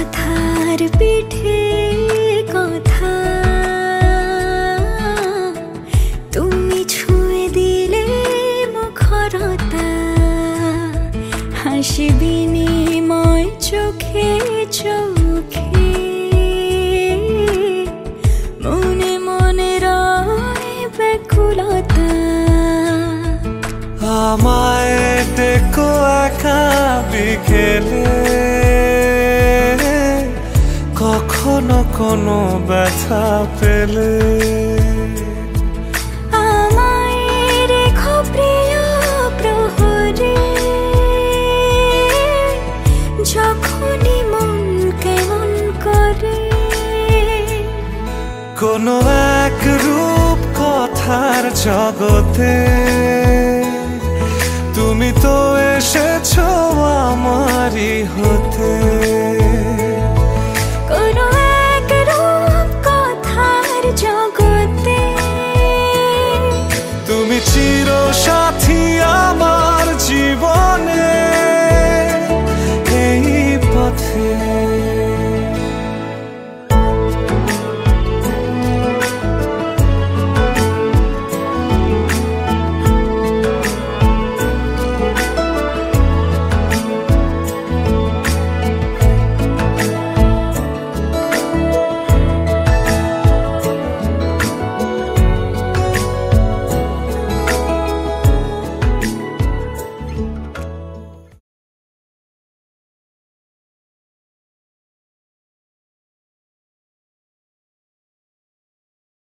কথার পিঠে কথা। তুমি ছুঁয়ে দিলে মুখরতা। হাসি বিনিময় চোখে চোখে। মনে মনে রয় ব্যাকুলতা। আমায় দেখো একা, বিকেলে। কোনো ব্যথা পেলে। কোনো এক রূপ কথার জগতে। তুমি তো এসেছ আমারই হতে। ti.